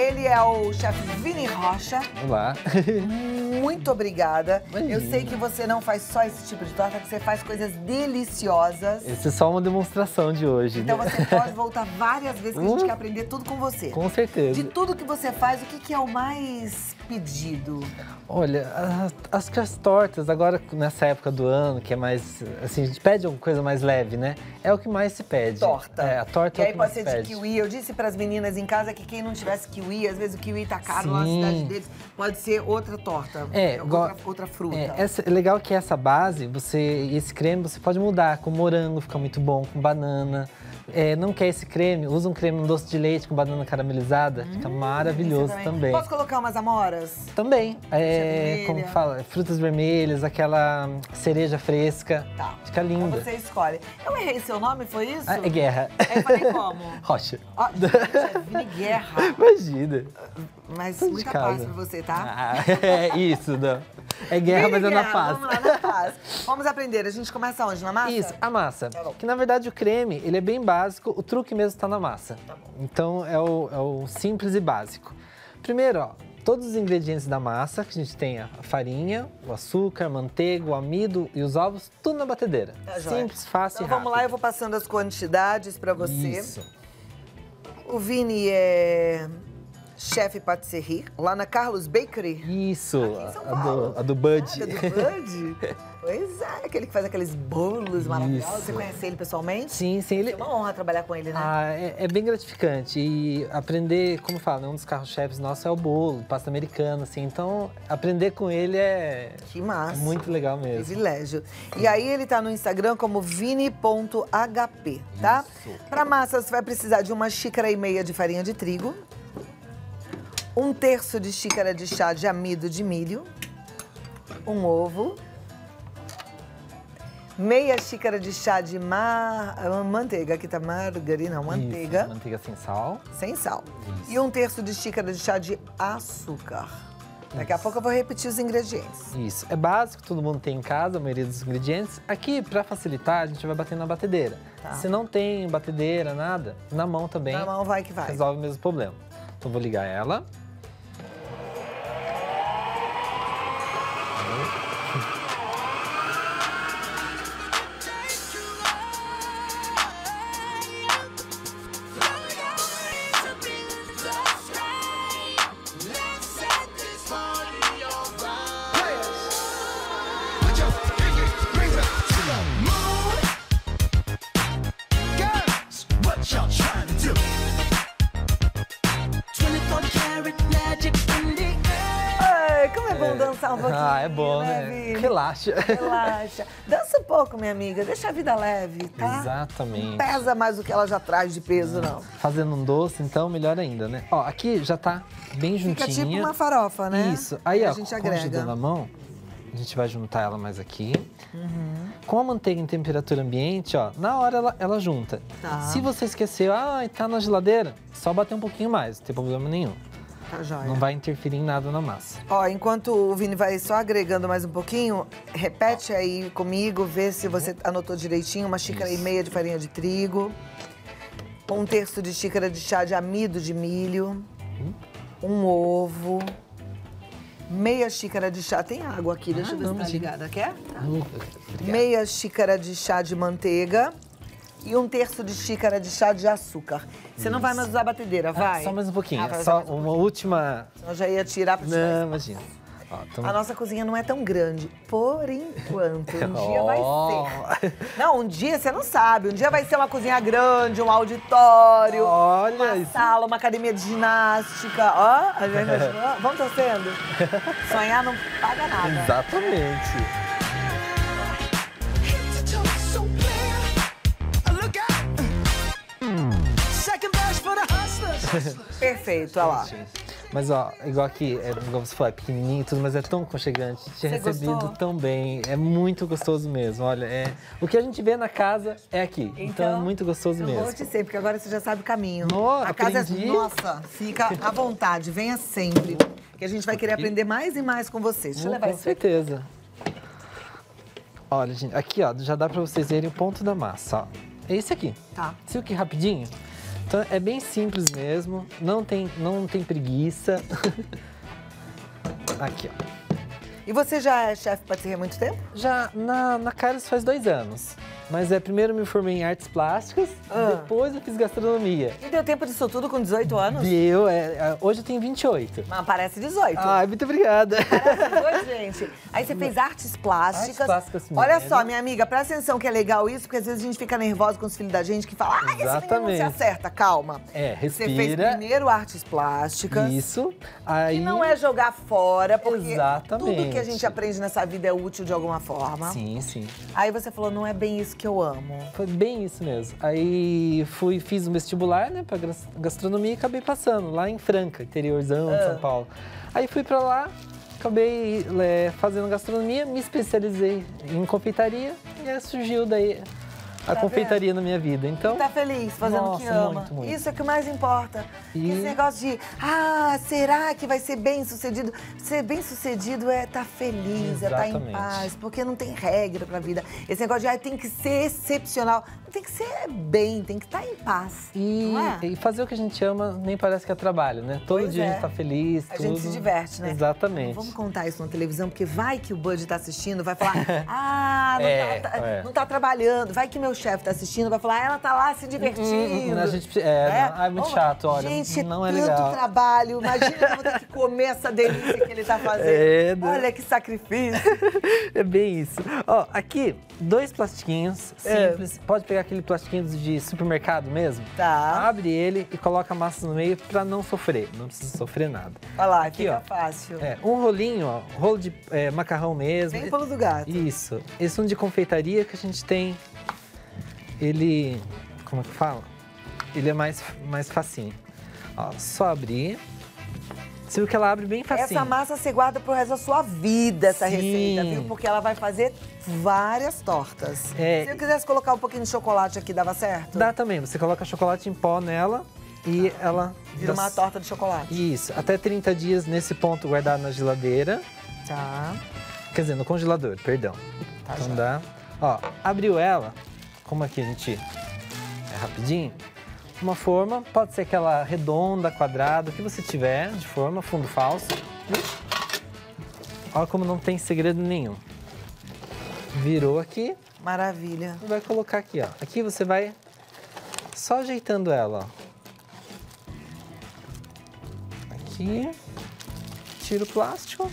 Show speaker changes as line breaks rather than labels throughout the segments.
Ele é o chefe Vini Rocha.
Olá.
Muito obrigada.
Imagina.
Eu sei que você não faz só esse tipo de torta, que você faz coisas deliciosas.
Essa é só uma demonstração de hoje.
Então
né?
você pode voltar várias vezes que a gente
Hum.
quer aprender tudo com você.
Com certeza.
De tudo que você faz, o que, que é o mais pedido?
Olha, a- acho que as tortas, agora nessa época do ano, que é mais. Assim, a gente pede alguma coisa mais leve, né? É o que mais se pede.
Torta.
É, a torta é o
aí
que
pode
mais
ser
se
de kiwi. Eu disse para as meninas em casa que quem não tivesse kiwi, às vezes o kiwi tá caro lá na
Sim.
cidade deles, pode ser outra torta.
É,
outra, outra fruta.
É, essa, é legal que essa base, você, esse creme você pode mudar com morango, fica muito bom, com banana. É, não quer esse creme? Usa um creme um doce de leite com banana caramelizada, fica maravilhoso
Delícia
também.
Posso colocar umas amoras?
Também, é, como que fala, frutas vermelhas, aquela hum, cereja fresca,
Tá.
fica
Então
linda.
você escolhe. Eu errei seu nome, foi isso?
Ah, é guerra.
Eu falei como?
Rocha.
Ó, gente, é Vini Guerra.
Imagina.
Mas
de
muita
casa.
paz pra você, tá?
Ah, é isso, não. É guerra,
Vini
mas é na paz.
Vamos lá, na paz. Vamos aprender. A gente começa onde? Na massa?
Isso, a massa.
Tá
que na verdade o creme, ele é bem básico, o truque mesmo está na massa.
Tá bom.
Então é o, é o simples e básico. Primeiro, ó, todos os ingredientes da massa, que a gente tem a farinha, o açúcar, a manteiga, o amido e os ovos, tudo na batedeira.
Tá
simples, fácil
Então
e
vamos lá, eu
rápido.
vou passando as quantidades pra você.
Isso.
O Vini é chefe patisserie, lá na Carlos Bakery.
Isso, a, do, a do Bud.
Ah, do Bud? pois é, aquele que faz aqueles bolos maravilhosos.
Isso.
Você conhece ele pessoalmente?
Sim, sim, ele,
É uma honra trabalhar com ele, né?
Ah, é, é bem gratificante. E aprender, como fala, né, um dos carros-chefes nossos é o bolo, pasta americana, assim. Então, aprender com ele é,
que
é
massa.
muito legal mesmo.
Privilégio. E aí ele tá no Instagram como vini.hp, tá?
Isso.
Para massa você vai precisar de uma xícara e meia de farinha de trigo, um terço de xícara de chá de amido de milho, um ovo, meia xícara de chá de ma... manteiga, aqui tá margarina, manteiga,
Isso, manteiga sem sal.
sem sal.
Isso.
E um terço de xícara de chá de açúcar. Daqui a pouco eu vou repetir os ingredientes.
Isso. É básico, todo mundo tem em casa, a maioria dos ingredientes. Aqui, pra facilitar, a gente vai bater na batedeira.
Tá.
Se não tem batedeira, nada, na mão também
Na mão vai que vai.
resolve o mesmo problema. Então, vou ligar ela.
Um pouquinho.
Ah, é bom,
né?
né? Relaxa.
Relaxa. Dança um pouco, minha amiga. Deixa a vida leve, tá?
Exatamente.
Não pesa mais do que ela já traz de peso, não.
Fazendo um doce, então, melhor ainda, né? Ó, aqui já tá bem
Fica
juntinha.
tipo uma farofa, né?
Isso. Aí,
a
ó,
gente
com a
agrega.
ajuda na mão, a gente vai juntar ela mais aqui.
Uhum.
Com a manteiga em temperatura ambiente, ó, na hora ela, ela junta.
Tá.
Se você esqueceu, ah, tá na geladeira, só bater um pouquinho mais, não tem problema nenhum.
Tá joia.
Não vai interferir em nada na massa.
Ó, enquanto o Vini vai só agregando mais um pouquinho, repete aí comigo, vê se você anotou direitinho. Uma xícara e
Isso.
meia de farinha de trigo, um terço de xícara de chá de amido de milho, um ovo, meia xícara de chá. Tem água aqui, deixa eu ver
não,
se tá ligada. Quer?
Obrigado.
Meia xícara de chá de manteiga e um terço de xícara de chá de açúcar. Você não vai mais usar a batedeira,
Ah,
vai?
só mais um pouquinho,
Ah, vai
só
um
uma última...
Eu já ia tirar pra tirar
Não, imagina. Ó, tamo-
a nossa cozinha não é tão grande, por enquanto. Um dia vai
Ó.
ser. Não, um dia você não sabe. Um dia vai ser uma cozinha grande, um auditório,
Olha
uma
isso.
sala, uma academia de ginástica. Ó, a gente imaginou? Vamos torcendo? Sonhar não paga nada.
Exatamente.
Perfeito, olha lá.
Mas ó, igual aqui, é, igual você falou, é pequenininho e tudo, mas é tão aconchegante. Tinha
Você
recebido
gostou?
tão bem. É muito gostoso mesmo. Olha, é, o que a gente vê na casa é aqui. Então, é muito gostoso
eu
mesmo.
vou te sempre, porque agora você já sabe o caminho.
Nó,
a casa
aprendi.
é nossa. Fica à vontade, venha sempre. Que a gente vai querer aprender mais e mais com você. Deixa eu
Hum,
levar
com
isso aqui.
certeza. Olha, gente, aqui ó, já dá pra vocês verem o ponto da massa, ó. É esse aqui.
Tá.
Que rapidinho? Então é bem simples mesmo, não tem, não tem preguiça. Aqui, ó.
E você já é chefe patisserie há muito tempo?
Já na, na Caras faz dois anos. Mas é, primeiro me formei em artes plásticas,
Ah.
depois eu fiz gastronomia.
E deu tempo disso tudo com 18 anos?
Deu, é, é, hoje eu tenho 28.
Mas parece 18.
Ai, muito obrigada.
Parece 18, gente. Aí você fez artes plásticas.
Artes plásticas
Olha
mesmo.
só, minha amiga, presta atenção que é legal isso, porque às vezes a gente fica nervosa com os filhos da gente que fala, ah, esse menino não se
Exatamente.
acerta. Calma.
É,
Você fez
respira.
primeiro artes plásticas.
Isso. Aí,
E não é jogar fora, porque
Exatamente.
tudo que a gente aprende nessa vida é útil de alguma forma.
Sim, sim.
Aí você falou, não é bem isso que eu amo.
Foi bem isso mesmo. Aí fui, fiz um vestibular, né, pra gas- gastronomia e acabei passando lá em Franca, interiorzão de
Ah.
São Paulo. Aí fui pra lá, acabei é, fazendo gastronomia, me especializei em confeitaria e aí surgiu daí a
Tá
confeitaria na minha vida. Então,
Tá feliz fazendo o que ama.
muito, muito.
Isso é o que mais importa.
E-
Esse negócio de, ah, será que vai ser bem sucedido? Ser bem sucedido é estar feliz, é estar em
Exatamente.
paz, porque não tem regra pra vida. Esse negócio de, ah, tem que ser excepcional. Tem que ser bem, tem que estar em paz.
e,
é?
e fazer o que a gente ama nem parece que é trabalho, né? Todo
Pois
dia a
é.
gente tá feliz,
A
tudo.
gente se diverte, né?
Exatamente.
Vamos contar isso na televisão, porque vai que o Bud tá assistindo, vai falar, ah, não,
É,
tá, tá-
é.
não tá trabalhando. Vai que meu chefe tá assistindo, vai falar, ah, ela tá lá se divertindo.
Hum, a gente- é, não, é muito chato, olha,
Gente,
não é
tanto
legal.
trabalho. Imagina que eu vou ter que comer essa delícia que ele tá fazendo.
É?
Olha que sacrifício.
É bem isso. Ó, aqui, dois plastiquinhos
É.
simples. Pode pegar aquele plastiquinho de supermercado mesmo.
Tá.
Abre ele e coloca a massa no meio pra não sofrer. Não precisa sofrer nada.
Olha lá,
Aqui, ó.
fácil.
É, um rolinho, ó. Rolo de é, macarrão mesmo.
Bem pulo do gato.
Isso. Esse um de confeitaria que a gente tem. Ele. Como é que fala? Ele é mais, mais facinho. Ó, só abrir. Você viu que ela abre bem facinho.
Essa massa você guarda pro resto da sua vida, essa
Sim.
receita, viu? Porque ela vai fazer várias tortas.
É.
Se eu quisesse colocar um pouquinho de chocolate aqui, dava certo?
Dá também. Você coloca chocolate em pó nela e ela.
Vira uma torta de chocolate.
Isso. Até 30 dias nesse ponto guardado na geladeira.
Tá.
Quer dizer, no congelador, perdão.
Tá
então
já.
dá. Ó, abriu ela. Como aqui a gente. É rapidinho. Uma forma, pode ser aquela redonda, quadrada, o que você tiver de forma, fundo falso. Olha como não tem segredo nenhum. Virou aqui
Maravilha.
e vai colocar aqui, ó. Aqui você vai só ajeitando ela, ó. Aqui. Tira o plástico.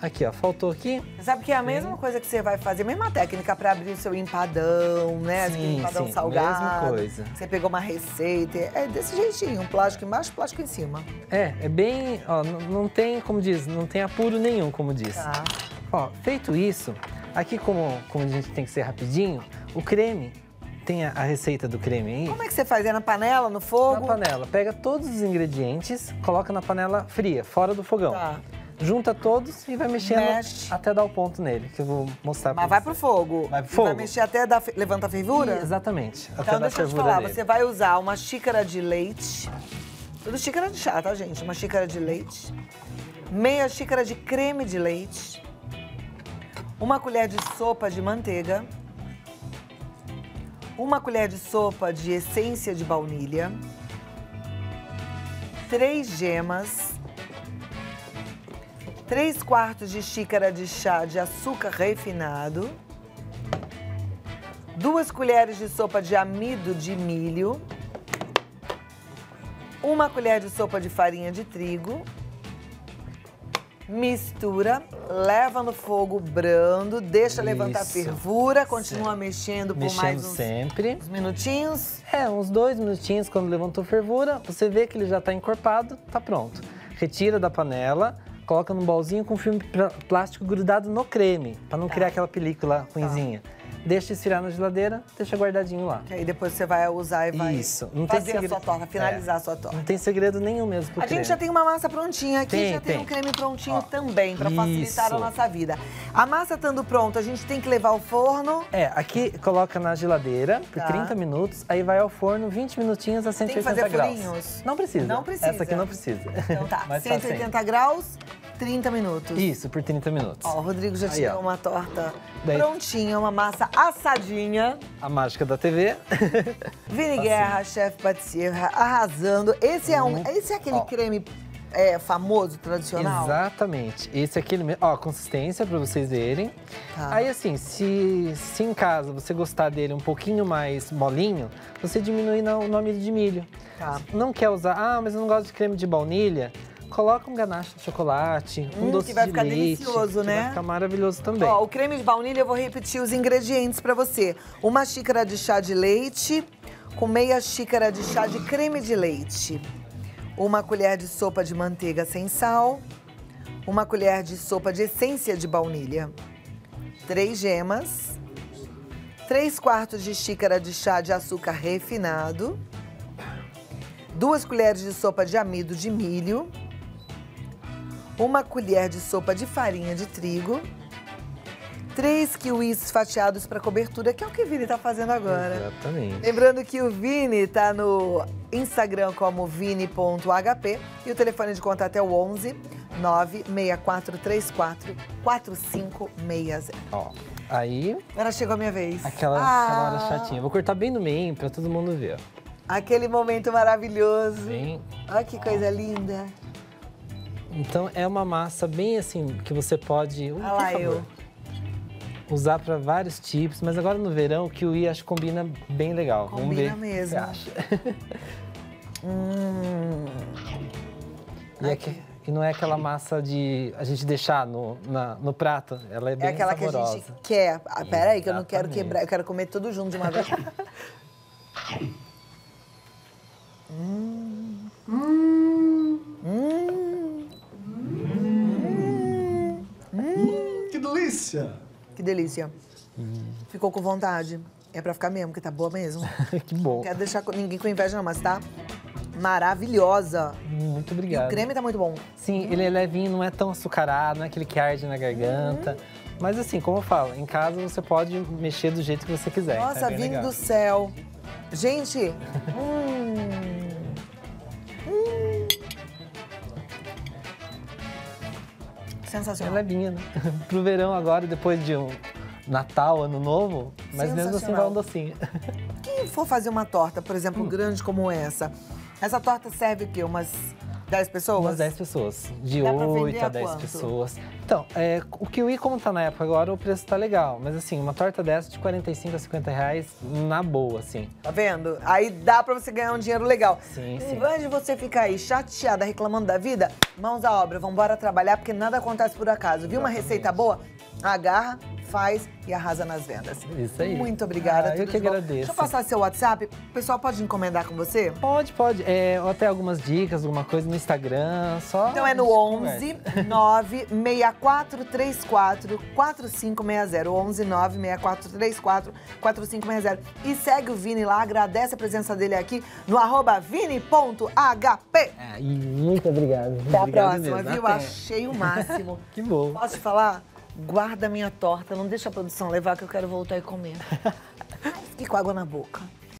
Aqui, ó. Faltou aqui.
Sabe que é a mesma coisa que você vai fazer, a mesma técnica pra abrir o seu empadão, né?
Sim,
empadão
sim,
salgado.
mesma coisa.
Você pegou uma receita, é desse jeitinho, um plástico embaixo, plástico em cima.
É, é bem. Ó, não tem, como diz, não tem apuro nenhum, como diz.
Tá.
Ó, feito isso, aqui como, como a gente tem que ser rapidinho, o creme, tem a, a receita do creme aí.
Como é que você faz? É na panela, no
Na
fogo?
panela, pega todos os ingredientes, coloca na panela fria, fora do fogão.
Tá.
Junta todos e vai mexendo
Mexe.
até dar o ponto nele, que eu vou mostrar pra
Mas vai
você.
pro fogo.
Vai pro fogo.
Vai mexer até dar, levanta a fervura?
Exatamente. até
Então deixa eu te falar, você vai usar uma xícara de leite, tudo xícara de chá, tá gente? Uma xícara de leite, meia xícara de creme de leite, uma colher de sopa de manteiga, uma colher de sopa de essência de baunilha, três gemas, três quartos de xícara de chá de açúcar refinado, duas colheres de sopa de amido de milho, uma colher de sopa de farinha de trigo, mistura, leva no fogo brando, deixa levantar a
Isso.
fervura, continua mexendo por
Mexendo
mais uns,
sempre.
uns minutinhos.
É, uns dois minutinhos, quando levantou fervura, você vê que ele já está encorpado, tá pronto. Retira da panela, coloca num bolzinho com filme plástico grudado no creme, para não criar aquela película ruinzinha. Deixa esfriar na geladeira, deixa guardadinho lá.
Que aí depois você vai usar e vai
Isso, não tem
fazer a
segredo.
sua torta, finalizar
É.
a sua torta.
Não tem segredo nenhum mesmo pro
A gente
creme.
já tem uma massa prontinha aqui,
Tem,
já tem,
tem.
um creme prontinho
Ó,
também, para facilitar a nossa vida. A massa estando pronta, a gente tem que levar ao forno.
É, aqui coloca na geladeira por
Tá.
30 minutos, aí vai ao forno 20 minutinhos a 180
fazer
graus.
furinhos?
Não precisa.
Não precisa.
Essa aqui não precisa.
Então tá,
Mas faz
180 graus, 30 minutos.
Isso, por 30 minutos.
Ó, o Rodrigo já tirou uma torta prontinha, uma massa assadinha.
A mágica da TV.
Vini Guerra, chefe patissier, arrasando. Esse é, um, esse é aquele
Ó.
creme é, famoso, tradicional?
Exatamente. Esse é aquele mesmo. Ó, consistência pra vocês verem.
Tá.
Aí assim, se, se em casa você gostar dele um pouquinho mais molinho, você diminui no amido de milho.
Tá.
Não quer usar, ah, mas eu não gosto de creme de baunilha? Coloca um ganache de chocolate, um
Hum,
doce
que vai
de
ficar
leite,
delicioso, né?
Vai ficar maravilhoso também.
Ó, o creme de baunilha, eu vou repetir os ingredientes pra você. Uma xícara de chá de leite com meia xícara de chá de creme de leite. Uma colher de sopa de manteiga sem sal. Uma colher de sopa de essência de baunilha. Três gemas. Três quartos de xícara de chá de açúcar refinado. Duas colheres de sopa de amido de milho uma colher de sopa de farinha de trigo, três kiwis fatiados para cobertura, que é o que o Vini tá fazendo agora.
Exatamente.
Lembrando que o Vini tá no Instagram como vini.hp e o telefone de contato é o 11 96434 4560.
Ó, aí,
Agora chegou a minha vez.
aquela,
Ah,
aquela hora chatinha. Vou cortar bem no meio pra todo mundo ver. ó.
Aquele momento maravilhoso.
Bem,
Olha que coisa linda.
Então é uma massa bem assim que você pode uh, por
lá
favor,
eu.
usar para vários tipos, mas agora no verão o kiwi acho que combina bem legal. Vamos
Combina
ver
mesmo.
O que você acha.
Hum.
E, é que- e não é aquela massa de a gente deixar no, na- no prato, ela é bem
É aquela
saborosa.
que a gente quer. Ah, pera aí, que eu não quero quebrar, eu quero comer tudo junto de uma vez.
Que delícia!
que delícia.
Hum.
Ficou com vontade. É pra ficar mesmo, que tá boa mesmo.
que bom.
Não quero deixar ninguém com inveja não, mas tá maravilhosa.
Muito
E o
obrigado.
creme tá muito bom.
Sim, ele é levinho, não é tão açucarado, não é aquele que arde na garganta.
Uhum.
Mas assim, como eu falo, em casa você pode mexer do jeito que você quiser.
Nossa,
é
Vini
legal.
do céu. Gente, hum, hum.
É
Sensacional.
levinha, né? Pro verão agora, depois de um Natal, Ano Novo, mas mesmo assim vai um docinho.
Quem for fazer uma torta, por exemplo,
Hum.
grande como essa, essa torta serve o quê? Umas 10 pessoas?
Umas 10 pessoas. De
Dá pra vender
8 a
a
10
quanto?
pessoas. Então, é, o kiwi, como tá na época agora, o preço tá legal. Mas assim, uma torta dessa de 45 a 50 reais, na boa, assim.
Tá vendo? Aí dá pra você ganhar um dinheiro legal.
Sim,
Em
sim.
vez de você ficar aí chateada, reclamando da vida, mãos à obra, vambora trabalhar, porque nada acontece por acaso. Viu uma receita boa? Agarra, faz e arrasa nas vendas.
Isso aí.
Muito obrigada.
Ah, eu que agradeço.
Deixa eu passar seu WhatsApp. O pessoal pode encomendar com você?
Pode, pode. É, ou até algumas dicas, alguma coisa no Instagram, só...
Então é no
a
11
gente
96434 4560. 11 96434 4560. E segue o Vini lá, agradece a presença dele aqui no arroba vini.hp.
É, muito obrigado.
Até a
Obrigado
próxima,
mesmo.
viu?
Até.
Achei o máximo.
Que bom.
Posso te falar? Guarda minha torta, não deixa a produção levar que eu quero voltar e comer. Fiquei com água na boca.